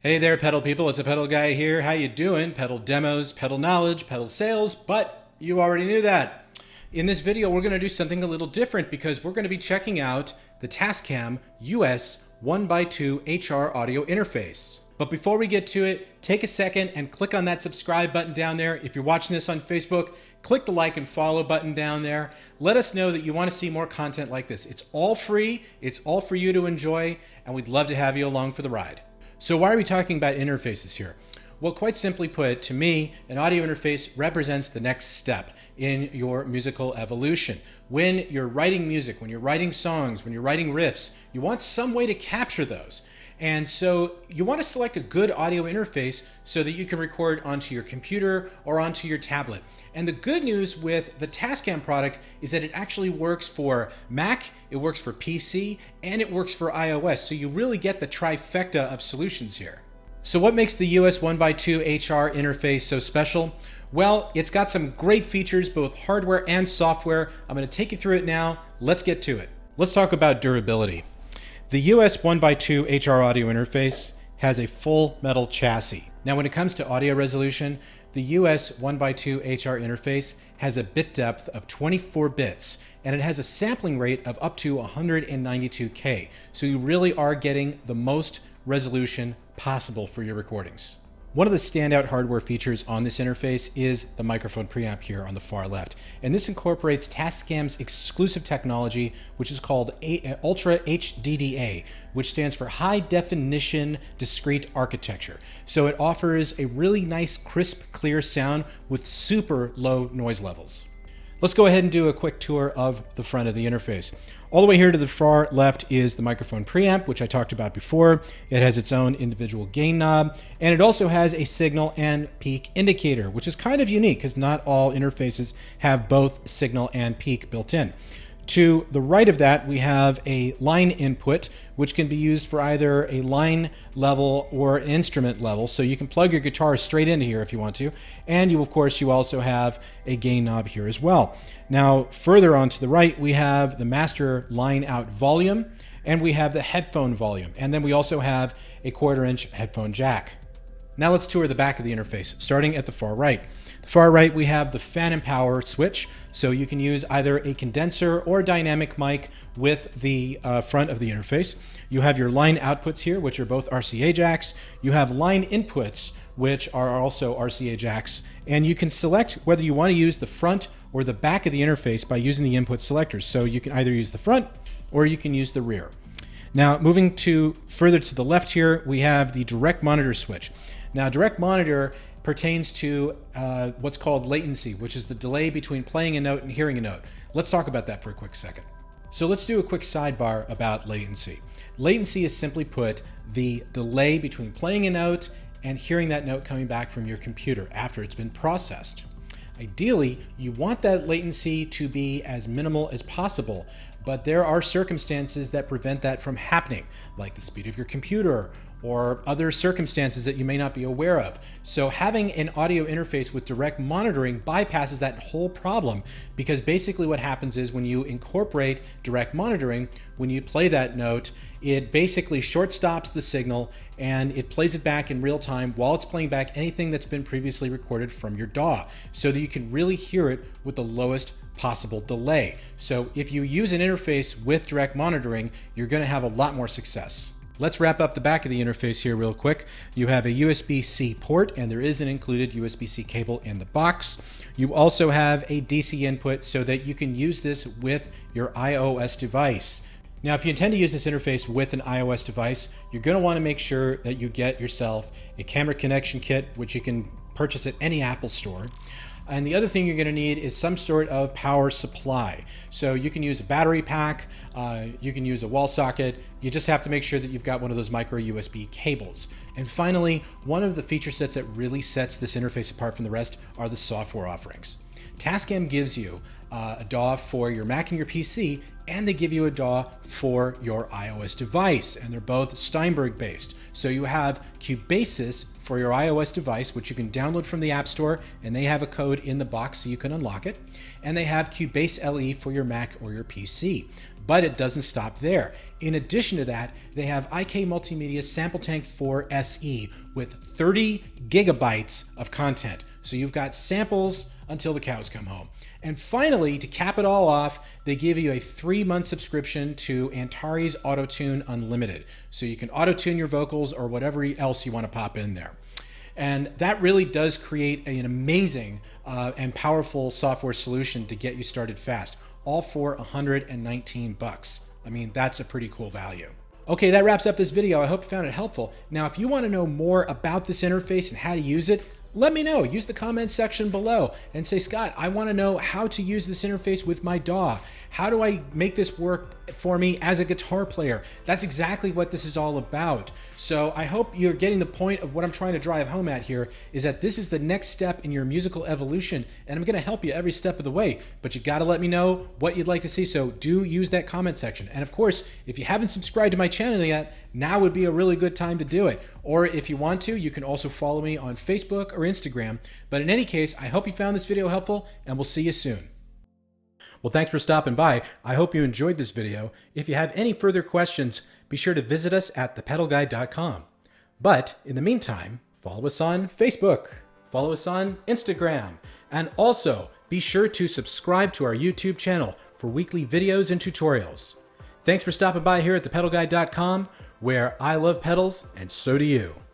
Hey there, pedal people. It's a pedal guy here. How you doing? Pedal demos, pedal knowledge, pedal sales, but you already knew that. In this video, we're going to do something a little different because we're going to be checking out the Tascam US 1x2 HR audio interface. But before we get to it, take a second and click on that subscribe button down there. If you're watching this on Facebook, click the like and follow button down there. Let us know that you want to see more content like this. It's all free, it's all for you to enjoy, and we'd love to have you along for the ride. So why are we talking about interfaces here? Well, quite simply put, to me, an audio interface represents the next step in your musical evolution. When you're writing music, when you're writing songs, when you're writing riffs, you want some way to capture those. And so you want to select a good audio interface so that you can record onto your computer or onto your tablet. And the good news with the Tascam product is that it actually works for Mac, it works for PC, and it works for iOS. So you really get the trifecta of solutions here. So what makes the US 1x2 HR interface so special? Well, it's got some great features, both hardware and software. I'm going to take you through it now. Let's get to it. Let's talk about durability. The US 1x2 HR audio interface has a full metal chassis. Now when it comes to audio resolution, the US 1x2 HR interface has a bit depth of 24 bits and it has a sampling rate of up to 192K. So you really are getting the most resolution possible for your recordings. One of the standout hardware features on this interface is the microphone preamp here on the far left. And this incorporates Tascam's exclusive technology, which is called A uh, Ultra HDDA, which stands for High Definition Discrete Architecture. So it offers a really nice, crisp, clear sound with super low noise levels. Let's go ahead and do a quick tour of the front of the interface. All the way here to the far left is the microphone preamp, which I talked about before. It has its own individual gain knob, and it also has a signal and peak indicator, which is kind of unique because not all interfaces have both signal and peak built in. To the right of that, we have a line input, which can be used for either a line level or an instrument level. So you can plug your guitar straight into here if you want to. And you, of course, you also have a gain knob here as well. Now, further on to the right, we have the master line out volume, and we have the headphone volume. And then we also have a quarter inch headphone jack. Now let's tour the back of the interface, starting at the far right. Far right, we have the phantom power switch, so you can use either a condenser or dynamic mic with the uh, front of the interface. You have your line outputs here, which are both RCA jacks. You have line inputs, which are also RCA jacks. And you can select whether you want to use the front or the back of the interface by using the input selectors. So you can either use the front or you can use the rear. Now, moving to further to the left here, we have the direct monitor switch. Now, direct monitor pertains to uh, what's called latency, which is the delay between playing a note and hearing a note. Let's talk about that for a quick second. So let's do a quick sidebar about latency. Latency is simply put the delay between playing a note and hearing that note coming back from your computer after it's been processed. Ideally, you want that latency to be as minimal as possible, but there are circumstances that prevent that from happening, like the speed of your computer or other circumstances that you may not be aware of. So having an audio interface with direct monitoring bypasses that whole problem because basically what happens is when you incorporate direct monitoring, when you play that note, it basically short stops the signal and it plays it back in real time while it's playing back anything that's been previously recorded from your DAW so that you can really hear it with the lowest possible delay. So if you use an interface with direct monitoring, you're going to have a lot more success. Let's wrap up the back of the interface here real quick. You have a USB-C port and there is an included USB-C cable in the box. You also have a DC input so that you can use this with your iOS device. Now, if you intend to use this interface with an iOS device, you're going to want to make sure that you get yourself a camera connection kit, which you can purchase at any Apple store. And the other thing you're going to need is some sort of power supply. So you can use a battery pack, uh, you can use a wall socket, you just have to make sure that you've got one of those micro USB cables. And finally, one of the feature sets that really sets this interface apart from the rest are the software offerings. Tascam gives you uh, a DAW for your Mac and your PC, and they give you a DAW for your iOS device, and they're both Steinberg based. So you have Cubasis for your iOS device, which you can download from the App Store, and they have a code in the box so you can unlock it. And they have Cubase LE for your Mac or your PC. But it doesn't stop there. In addition to that, they have IK Multimedia Sample Tank 4 SE with 30 gigabytes of content. So you've got samples until the cows come home. And finally, to cap it all off, they give you a three month subscription to Antares AutoTune Unlimited. So you can auto tune your vocals or whatever else you want to pop in there. And that really does create an amazing uh, and powerful software solution to get you started fast, all for 119 bucks. I mean, that's a pretty cool value. Okay, that wraps up this video. I hope you found it helpful. Now, if you want to know more about this interface and how to use it, let me know. Use the comments section below and say, Scott, I want to know how to use this interface with my DAW. How do I make this work for me as a guitar player? That's exactly what this is all about. So I hope you're getting the point of what I'm trying to drive home at here is that this is the next step in your musical evolution and I'm going to help you every step of the way. But you got to let me know what you'd like to see. So do use that comment section. And of course, if you haven't subscribed to my channel yet, now would be a really good time to do it. Or if you want to, you can also follow me on Facebook or Instagram. But in any case, I hope you found this video helpful and we'll see you soon. Well, thanks for stopping by. I hope you enjoyed this video. If you have any further questions, be sure to visit us at thepedalguy.com. But in the meantime, follow us on Facebook, follow us on Instagram, and also be sure to subscribe to our YouTube channel for weekly videos and tutorials. Thanks for stopping by here at thepedalguy.com, where I love pedals and so do you.